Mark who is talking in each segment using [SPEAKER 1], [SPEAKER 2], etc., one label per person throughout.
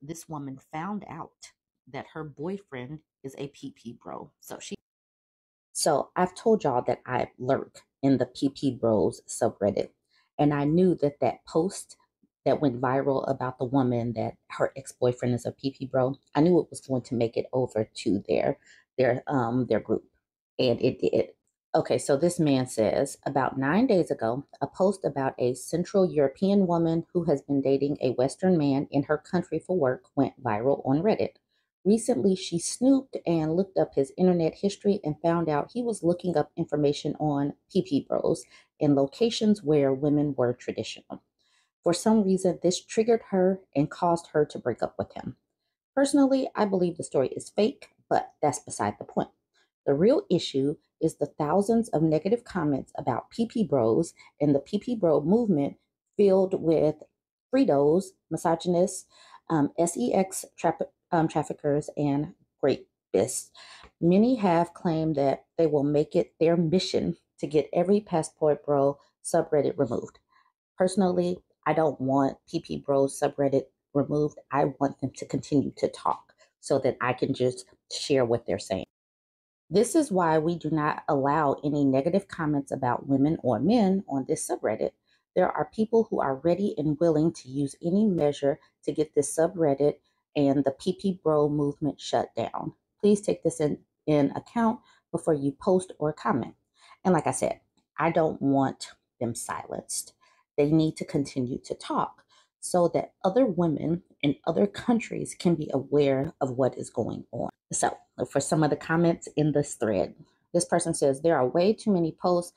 [SPEAKER 1] This woman found out that her boyfriend is a PP bro. So she so I've told y'all that I lurk in the PP Bros subreddit, and I knew that that post that went viral about the woman that her ex-boyfriend is a PP bro, I knew it was going to make it over to their their um their group, and it did. Okay, so this man says about nine days ago, a post about a Central European woman who has been dating a Western man in her country for work went viral on Reddit. Recently, she snooped and looked up his internet history and found out he was looking up information on PP Bros in locations where women were traditional. For some reason, this triggered her and caused her to break up with him. Personally, I believe the story is fake, but that's beside the point. The real issue is the thousands of negative comments about PP Bros and the PP Bro movement filled with Fritos, misogynists, um, sex tra- um, traffickers, and rapists. Many have claimed that they will make it their mission to get every Passport Bro subreddit removed. Personally, I don't want PP Bros subreddit removed. I want them to continue to talk so that I can just share what they're saying. This is why we do not allow any negative comments about women or men on this subreddit. There are people who are ready and willing to use any measure to get this subreddit and the PP Bro movement shut down. Please take this in, in account before you post or comment. And like I said, I don't want them silenced. They need to continue to talk so that other women in other countries can be aware of what is going on. So, for some of the comments in this thread, this person says there are way too many posts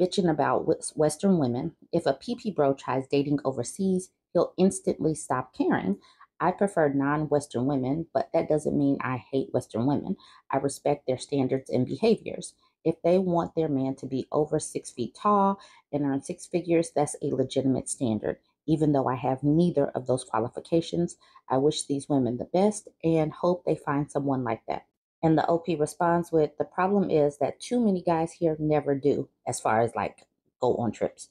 [SPEAKER 1] bitching about Western women. If a PP bro tries dating overseas, he'll instantly stop caring. I prefer non Western women, but that doesn't mean I hate Western women. I respect their standards and behaviors. If they want their man to be over six feet tall and earn six figures, that's a legitimate standard. Even though I have neither of those qualifications, I wish these women the best and hope they find someone like that. And the OP responds with the problem is that too many guys here never do, as far as like go on trips.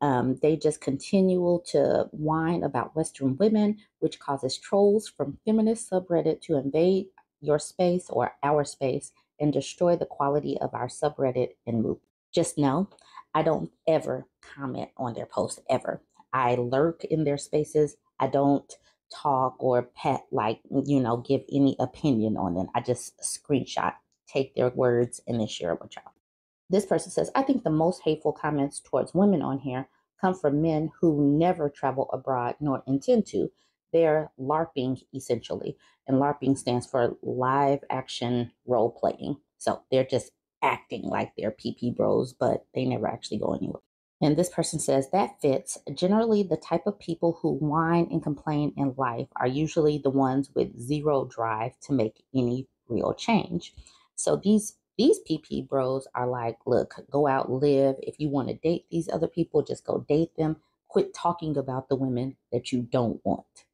[SPEAKER 1] Um, they just continue to whine about Western women, which causes trolls from feminist subreddit to invade your space or our space and destroy the quality of our subreddit and move. Just know I don't ever comment on their posts ever. I lurk in their spaces. I don't talk or pet like you know give any opinion on them. I just screenshot, take their words, and then share it with y'all. This person says, I think the most hateful comments towards women on here come from men who never travel abroad nor intend to. They're LARPing essentially, and LARPing stands for live action role playing. So they're just acting like they're PP bros, but they never actually go anywhere. And this person says that fits. Generally, the type of people who whine and complain in life are usually the ones with zero drive to make any real change. So these these PP bros are like, look, go out, live. If you want to date these other people, just go date them. Quit talking about the women that you don't want.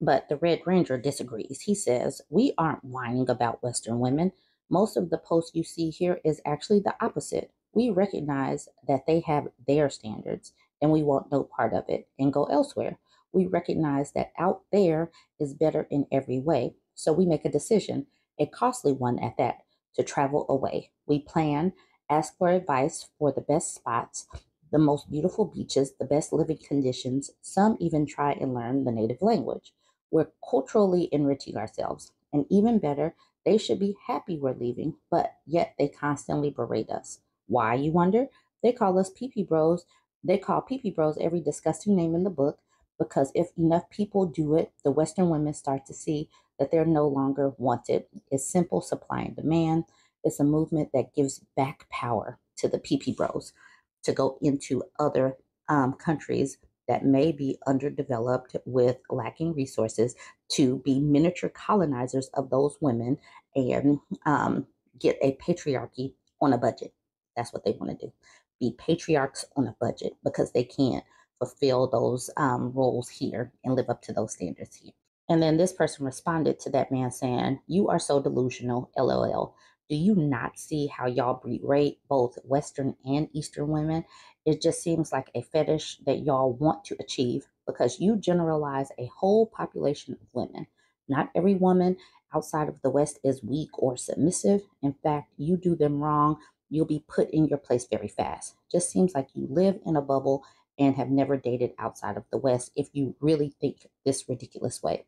[SPEAKER 1] But the Red Ranger disagrees. He says, We aren't whining about Western women. Most of the posts you see here is actually the opposite. We recognize that they have their standards and we want no part of it and go elsewhere. We recognize that out there is better in every way. So we make a decision, a costly one at that to travel away. We plan, ask for advice for the best spots, the most beautiful beaches, the best living conditions. Some even try and learn the native language. We're culturally enriching ourselves. And even better, they should be happy we're leaving, but yet they constantly berate us. Why, you wonder? They call us PP bros. They call PP bros every disgusting name in the book because if enough people do it, the Western women start to see that they're no longer wanted. It's simple supply and demand. It's a movement that gives back power to the PP bros to go into other um, countries that may be underdeveloped with lacking resources to be miniature colonizers of those women and um, get a patriarchy on a budget. That's what they want to do. Be patriarchs on a budget because they can't fulfill those um, roles here and live up to those standards here. And then this person responded to that man saying, You are so delusional, LOL. Do you not see how y'all berate both Western and Eastern women? It just seems like a fetish that y'all want to achieve. because you generalize a whole population of women. Not every woman outside of the West is weak or submissive. In fact, you do them wrong, you'll be put in your place very fast. Just seems like you live in a bubble and have never dated outside of the West if you really think this ridiculous way.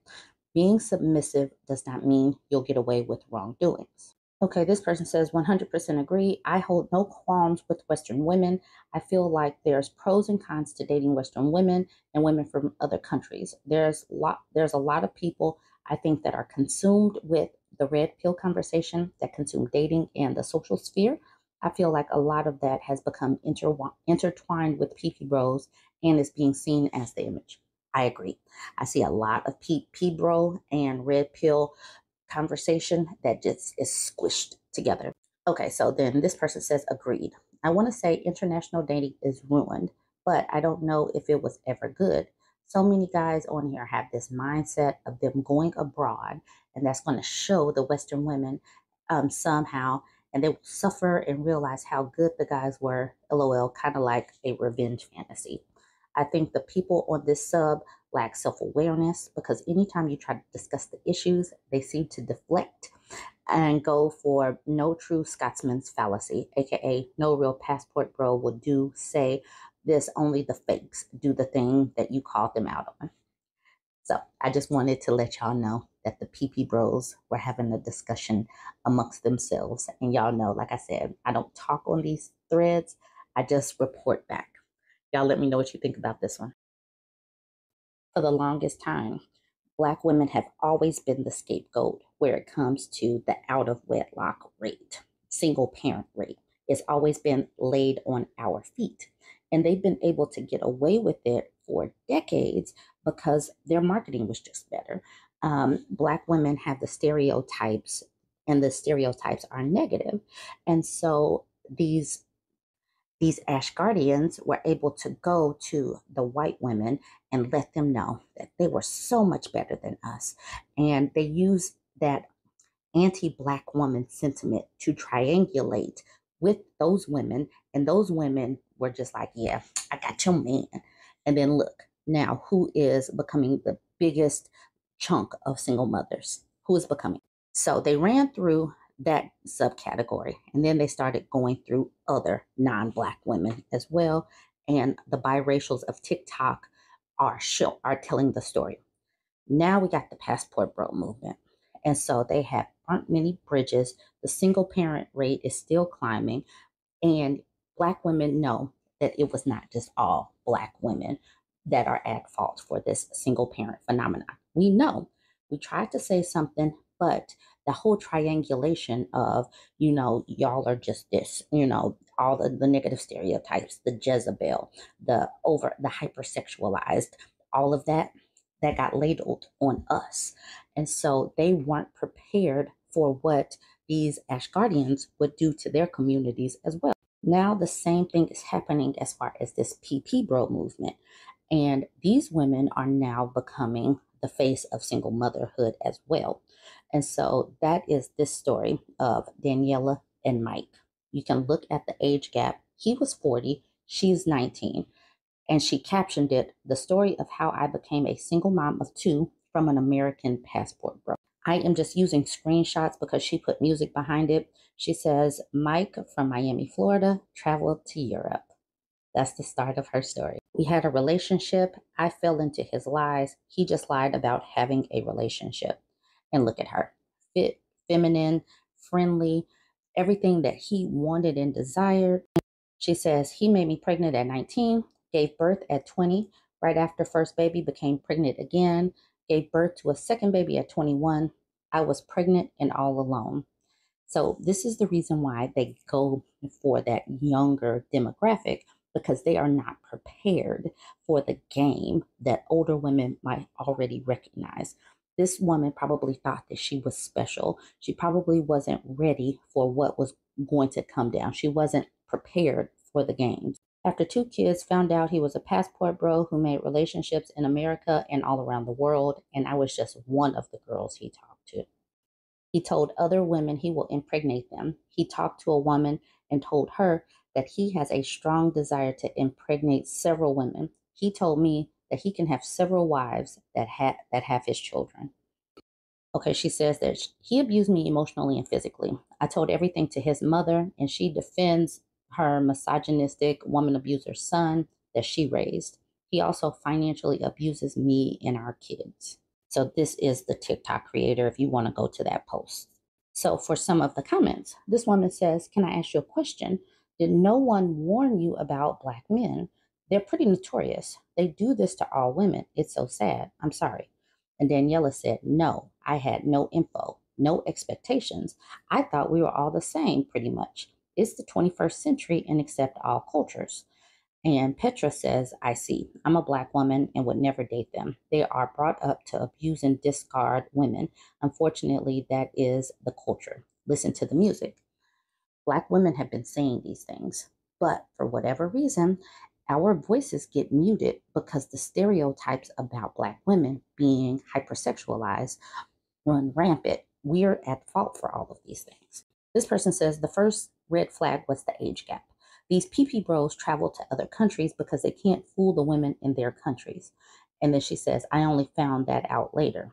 [SPEAKER 1] Being submissive does not mean you'll get away with wrongdoings. Okay, this person says 100% agree. I hold no qualms with Western women. I feel like there's pros and cons to dating Western women and women from other countries. There's lot there's a lot of people I think that are consumed with the red pill conversation that consume dating and the social sphere. I feel like a lot of that has become intertwined with PP bros and is being seen as the image. I agree. I see a lot of PP bro and red pill conversation that just is squished together. Okay, so then this person says agreed. I want to say international dating is ruined, but I don't know if it was ever good. So many guys on here have this mindset of them going abroad, and that's going to show the Western women um, somehow, and they will suffer and realize how good the guys were. LOL, kind of like a revenge fantasy. I think the people on this sub lack self awareness because anytime you try to discuss the issues, they seem to deflect and go for no true Scotsman's fallacy, aka no real passport bro will do, say this, only the fakes do the thing that you called them out on. So I just wanted to let y'all know that the PP bros were having a discussion amongst themselves. And y'all know, like I said, I don't talk on these threads, I just report back. Y'all let me know what you think about this one for the longest time, Black women have always been the scapegoat where it comes to the out of wedlock rate, single parent rate. It's always been laid on our feet. And they've been able to get away with it for decades because their marketing was just better. Um, black women have the stereotypes, and the stereotypes are negative. And so these these Ashgardians were able to go to the white women and let them know that they were so much better than us. And they used that anti black woman sentiment to triangulate with those women. And those women were just like, yeah, I got your man. And then look, now who is becoming the biggest chunk of single mothers? Who is becoming? So they ran through that subcategory. And then they started going through other non black women as well. And the biracials of TikTok are show are telling the story. Now we got the passport bro movement. And so they have aren't many bridges. The single parent rate is still climbing. And black women know that it was not just all black women that are at fault for this single parent phenomenon. We know. We tried to say something, but the whole triangulation of, you know, y'all are just this, you know, all the, the negative stereotypes, the Jezebel, the over, the hypersexualized, all of that, that got ladled on us. And so they weren't prepared for what these Ashgardians would do to their communities as well. Now the same thing is happening as far as this PP bro movement. And these women are now becoming the face of single motherhood as well. And so that is this story of Daniela and Mike. You can look at the age gap. He was 40, she's 19. And she captioned it The Story of How I Became a Single Mom of Two from an American Passport Bro. I am just using screenshots because she put music behind it. She says, Mike from Miami, Florida, traveled to Europe. That's the start of her story. We had a relationship. I fell into his lies. He just lied about having a relationship. And look at her fit, feminine, friendly, everything that he wanted and desired. She says, He made me pregnant at 19, gave birth at 20, right after first baby, became pregnant again, gave birth to a second baby at 21. I was pregnant and all alone. So, this is the reason why they go for that younger demographic because they are not prepared for the game that older women might already recognize. This woman probably thought that she was special. She probably wasn't ready for what was going to come down. She wasn't prepared for the games. After two kids found out he was a passport bro who made relationships in America and all around the world, and I was just one of the girls he talked to. He told other women he will impregnate them. He talked to a woman and told her that he has a strong desire to impregnate several women. He told me that he can have several wives that ha- that have his children. Okay, she says that he abused me emotionally and physically. I told everything to his mother, and she defends her misogynistic woman abuser son that she raised. He also financially abuses me and our kids. So, this is the TikTok creator if you want to go to that post. So, for some of the comments, this woman says, Can I ask you a question? Did no one warn you about black men? They're pretty notorious. They do this to all women. It's so sad. I'm sorry. And Daniela said, No, I had no info, no expectations. I thought we were all the same, pretty much. It's the 21st century and accept all cultures. And Petra says, I see. I'm a black woman and would never date them. They are brought up to abuse and discard women. Unfortunately, that is the culture. Listen to the music. Black women have been saying these things, but for whatever reason, our voices get muted because the stereotypes about Black women being hypersexualized run rampant. We're at fault for all of these things. This person says the first red flag was the age gap. These PP bros travel to other countries because they can't fool the women in their countries. And then she says, I only found that out later.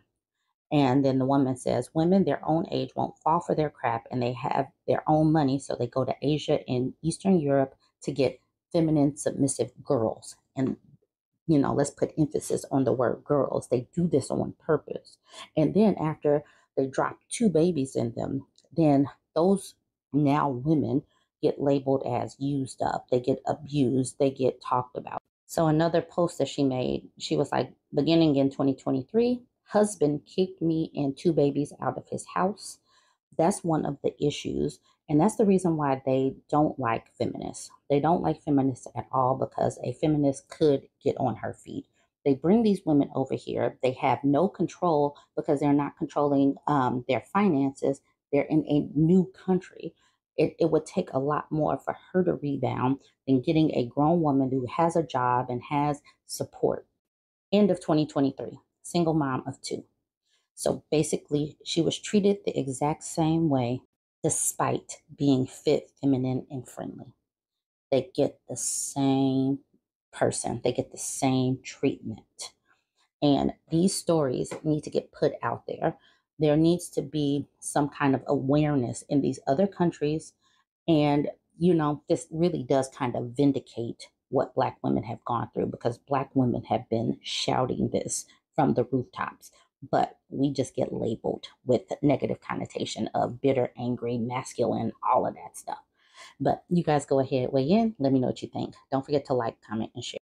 [SPEAKER 1] And then the woman says, Women their own age won't fall for their crap and they have their own money. So they go to Asia and Eastern Europe to get feminine, submissive girls. And, you know, let's put emphasis on the word girls. They do this on purpose. And then after they drop two babies in them, then those now women get labeled as used up. They get abused. They get talked about. So another post that she made, she was like, beginning in 2023, husband kicked me and two babies out of his house. That's one of the issues. And that's the reason why they don't like feminists. They don't like feminists at all because a feminist could get on her feet. They bring these women over here. They have no control because they're not controlling um, their finances. They're in a new country. It, it would take a lot more for her to rebound than getting a grown woman who has a job and has support. End of 2023, single mom of two. So basically, she was treated the exact same way despite being fit, feminine, and friendly. They get the same person, they get the same treatment. And these stories need to get put out there. There needs to be some kind of awareness in these other countries. And, you know, this really does kind of vindicate what Black women have gone through because Black women have been shouting this from the rooftops but we just get labeled with negative connotation of bitter, angry, masculine, all of that stuff. But you guys go ahead, weigh in. Let me know what you think. Don't forget to like, comment, and share.